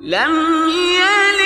لم يلد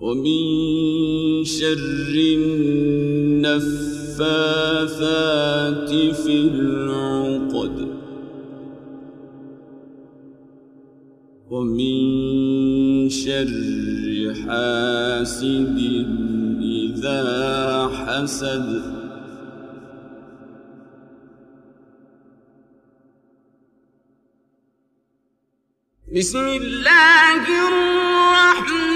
ومن شر النفاثات في العقد. ومن شر حاسد إذا حسد. بسم الله الرحمن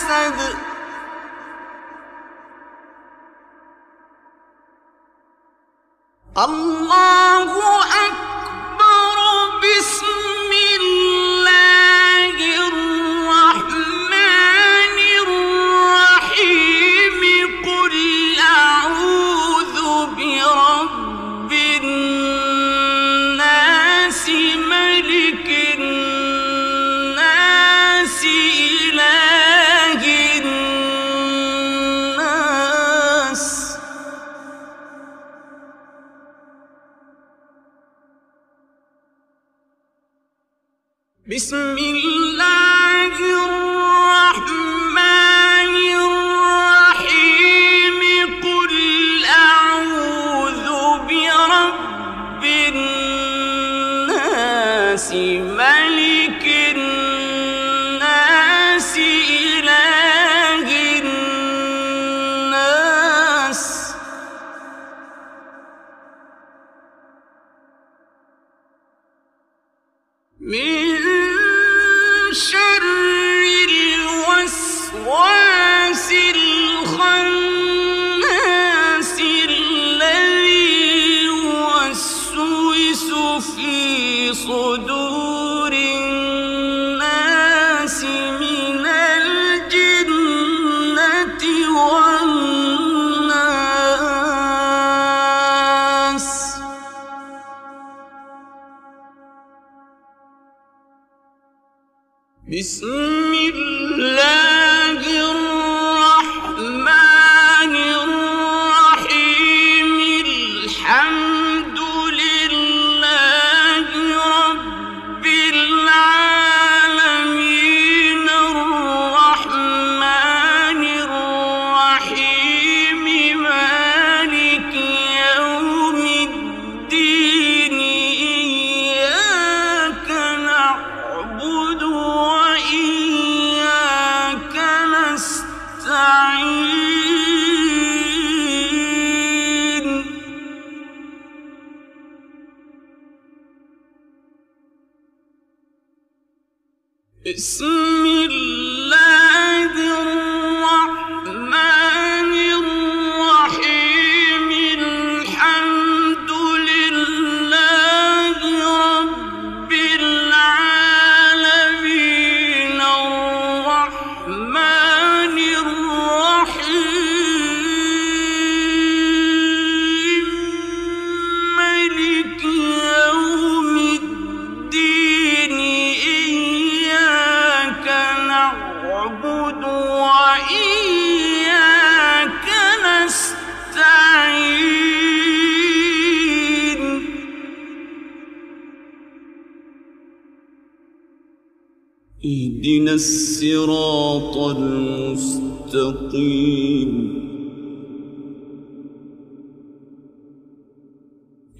حسد. الله أكبر بسم Hum. اهدنا الصراط المستقيم.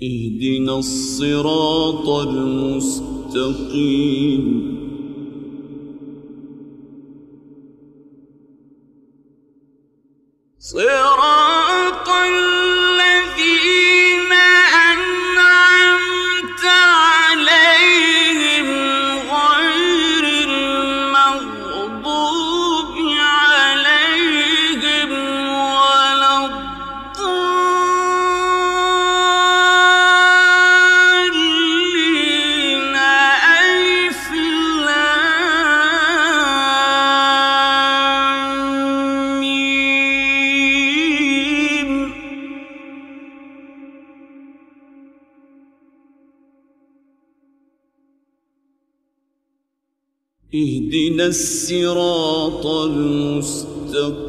اهدنا الصراط المستقيم. اهدنا الصراط المستقيم.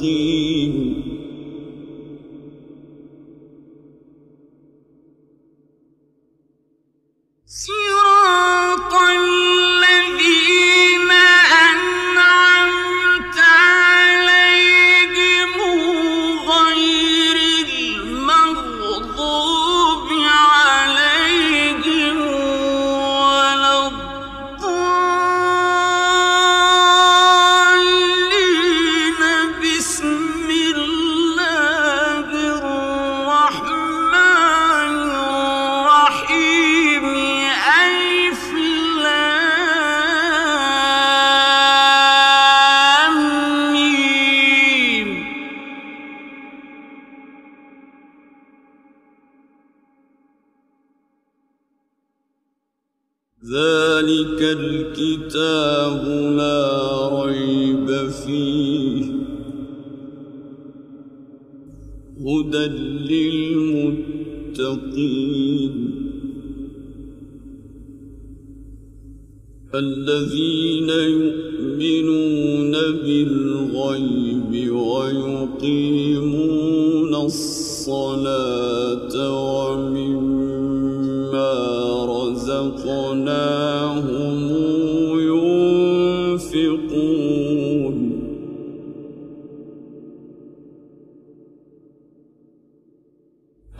الذين يؤمنون بالغيب ويقيمون الصلاة ومما رزقناهم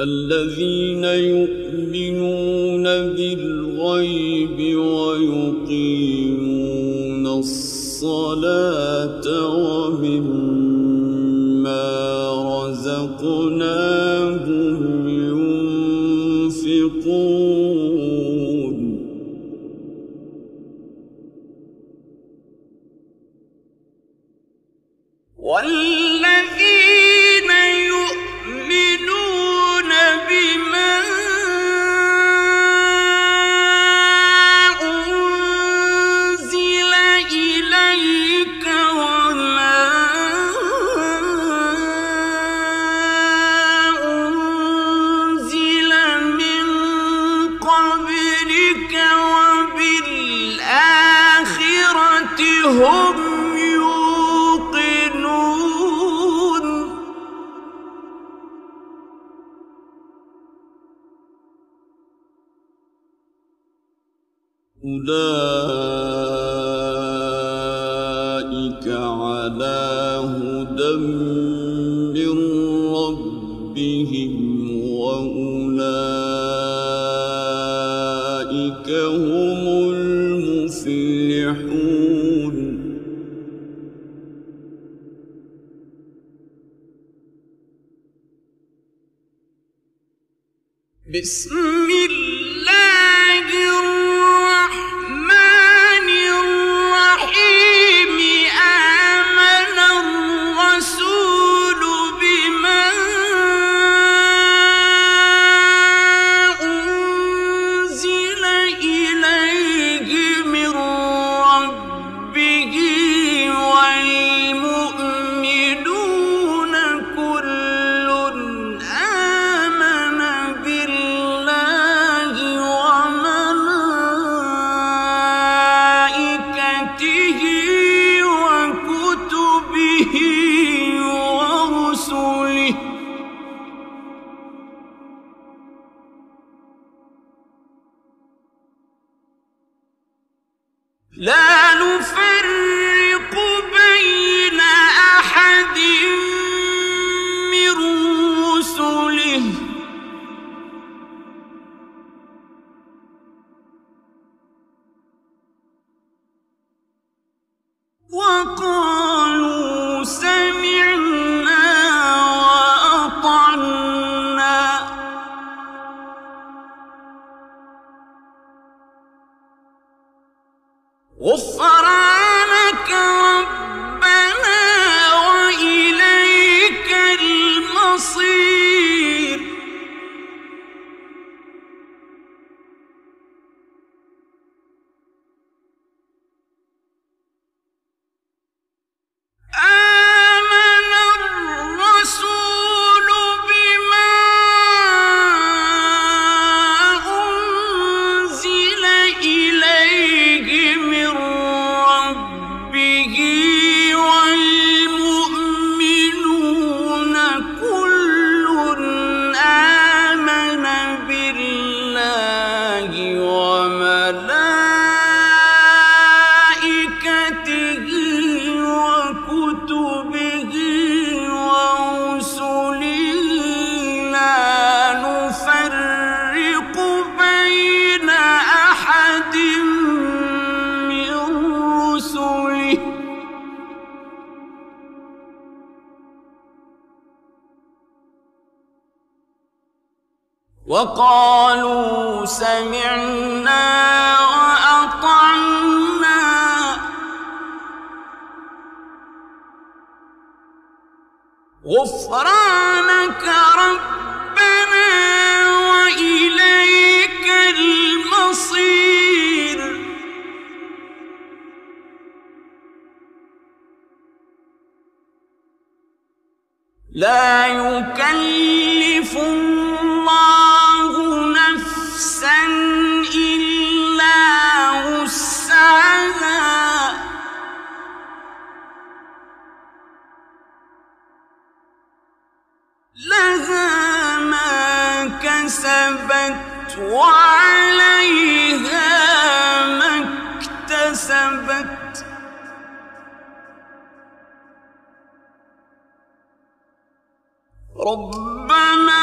الذين يؤمنون على هدى 我发。وقالوا سمعنا وأطعنا. غفرانك ربنا وإليك المصير. لا يكلف الله وعليها ما اكتسبت. ربنا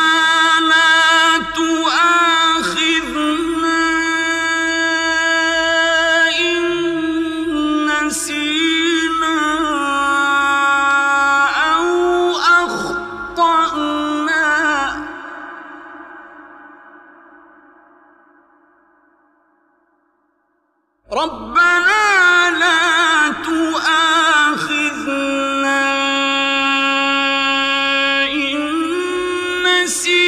see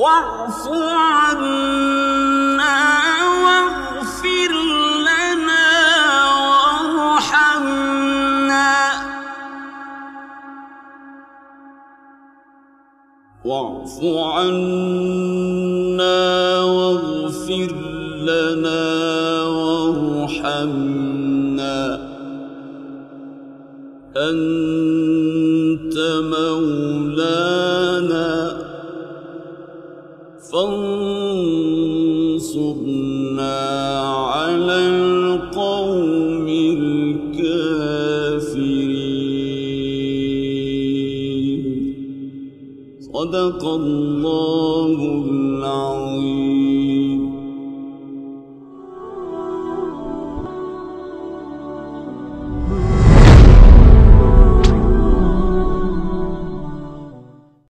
واعف عنا واغفر لنا وارحمنا. واعف أنت